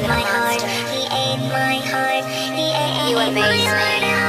my heart. He ate my heart. He ate my heart. He ate my heart.